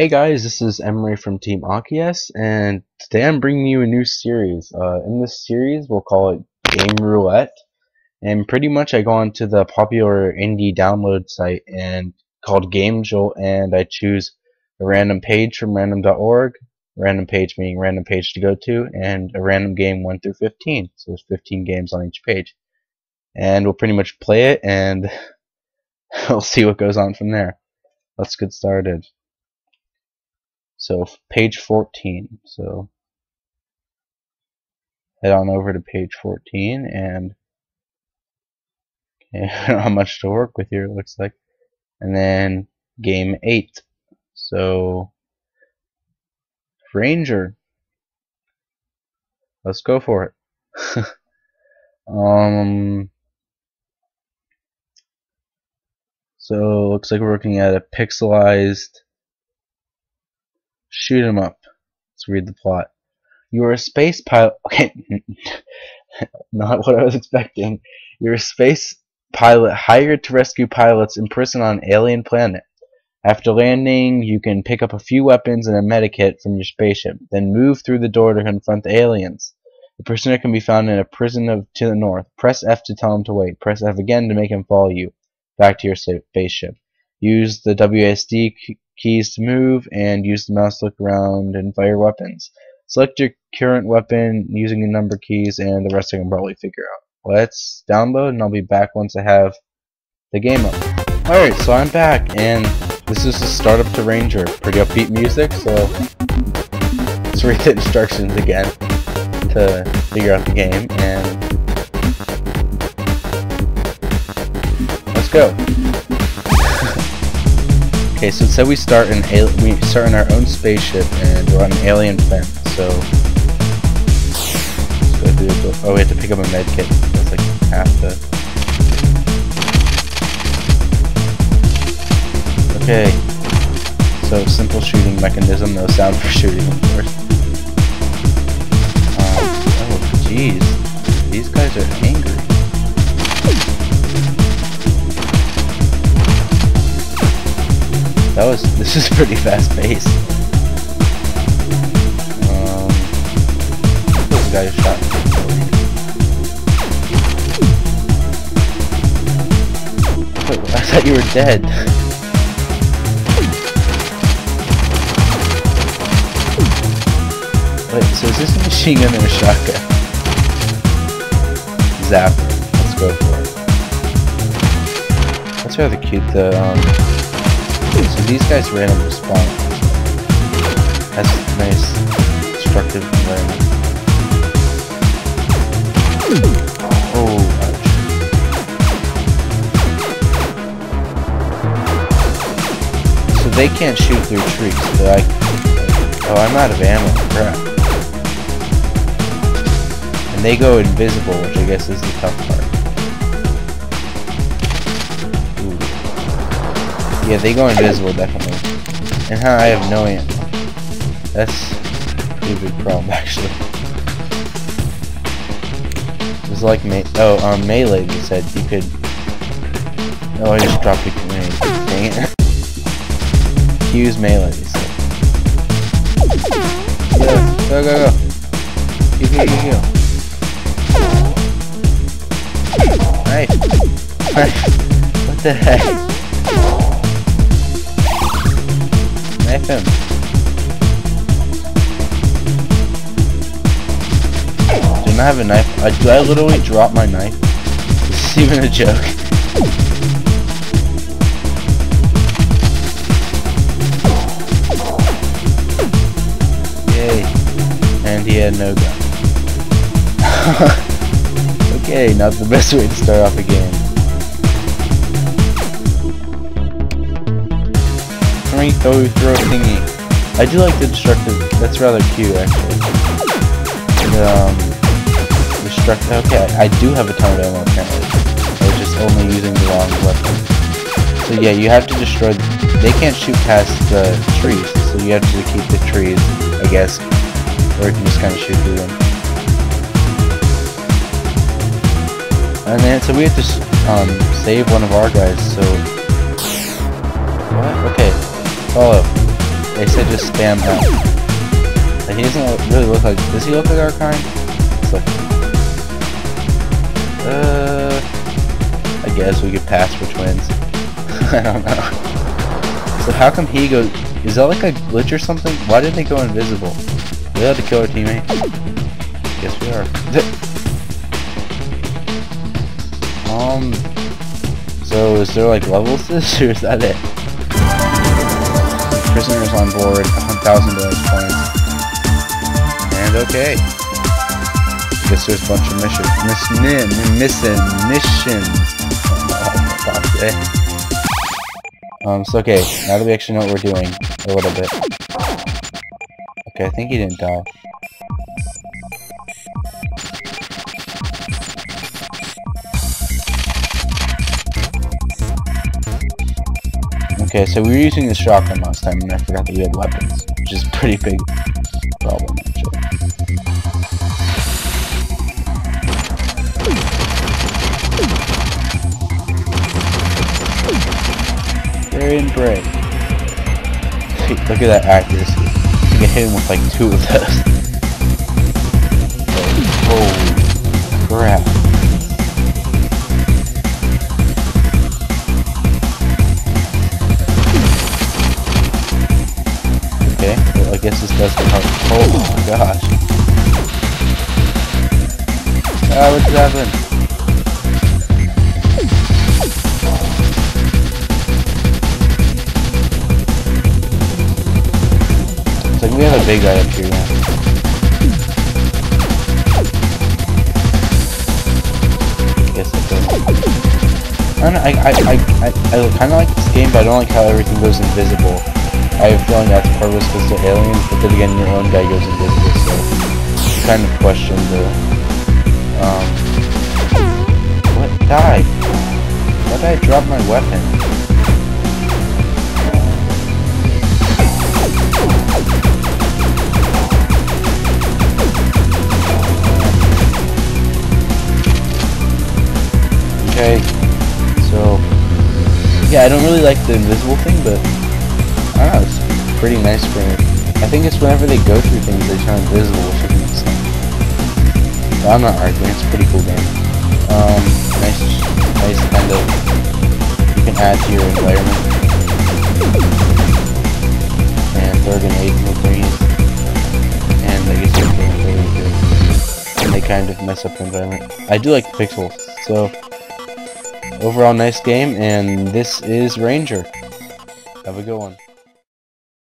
Hey guys, this is Emre from Team Aquiesce, and today I'm bringing you a new series. Uh, in this series, we'll call it Game Roulette, and pretty much I go onto the popular indie download site and called GameJolt, and I choose a random page from random.org, random page meaning random page to go to, and a random game 1 through 15. So there's 15 games on each page. And we'll pretty much play it, and we'll see what goes on from there. Let's get started. So page 14. So head on over to page 14 and okay, don't much to work with here it looks like. And then game 8. So Ranger. Let's go for it. um so looks like we're looking at a pixelized Shoot 'em up. Let's read the plot. You are a space pilot. Okay, not what I was expecting. You're a space pilot hired to rescue pilots imprisoned on an alien planet. After landing, you can pick up a few weapons and a medikit from your spaceship, then move through the door to confront the aliens. The prisoner can be found in a prison of, to the north. Press F to tell him to wait. Press F again to make him follow you back to your spaceship. Use the WSD keys to move, and use the mouse to look around and fire weapons. Select your current weapon using the number keys, and the rest I can probably figure out. Let's download, and I'll be back once I have the game up. Alright, so I'm back, and this is the startup to Ranger. Pretty upbeat music, so let's read the instructions again to figure out the game, and let's go. Okay, so said we start in we start in our own spaceship and we're on an alien planet. So let's. Oh, we have to pick up a med kit. That's like half the. Okay. So simple shooting mechanism, no sound for shooting, of course. Um, oh, jeez, these guys are this is pretty fast paced. Um, this guy shot I thought you were dead. Wait, so is this a machine gun or a shotgun? Zapper. Let's go for it. That's rather cute, the, um, so these guys randomly respawn. Has a nice destructive environment. Oh. So they can't shoot through trees, but I... Oh, I'm out of ammo. Crap. And they go invisible, which I guess is the tough part. Yeah, they go invisible, definitely. And how I have no ammo. That's a big problem, actually. It's like me. Oh, um, melee. You said you could. Oh, I just dropped a grenade. Dang it. Use melee. You said. Go, go, go, go. You go, you go. Nice. what the heck? Do not have a knife? I, I literally drop my knife? This is even a joke. Yay. And he had no gun. okay, not the best way to start off a game. Throw throw thingy. I do like the destructive. That's rather cute, actually. The, um, destructive. Okay, I do have a ton of ammo apparently. I was just only using the wrong weapon. So yeah, you have to destroy. They can't shoot past the trees, so you have to keep the trees, I guess, or you can just kind of shoot through them. And then, so we have to um, save one of our guys, so... What? Okay. Follow. They said just spam him. Like, he doesn't really look like. Does he look like our kind? Let's. Uh, I guess we could pass for twins. I don't know. So how come he goes? Is that like a glitch or something? Why did they go invisible? We had to kill our teammate. Yes, we are. um. So is there like levels to this, or is that it? Prisoners on board, thousand bonus points. And okay. Guess there's a bunch of missions. Miss missing missions. Oh, okay. Um, so okay, now that we actually know what we're doing, a little bit. Okay, I think he didn't die. Okay, so we were using the shotgun last time and I forgot that we had weapons, which is a pretty big problem actually. They're in break. Look at that accuracy. I can hit him with like two of those. Holy crap. Guess this does hard. Oh my gosh. Ah, what's happening? It's like we have a big guy up here now. Guess it. I don't know, I, I, I, I, I kind of like this game, but I don't like how everything goes invisible. I have a feeling that's part of because they're aliens, but then again, your own guy goes invisible, so you kind of question the, um, what died? Why did I drop my weapon? Okay, so yeah, I don't really like the invisible thing, but pretty nice for. I think it's whenever they go through things, they turn invisible, which is insane. But I'm not arguing, it's a pretty cool game. Um, nice, nice kind of, you can add to your environment. And with threes. And I guess you're really good. And they kind of mess up the environment. I do like pixels, so overall nice game, and this is Ranger. Have a good one.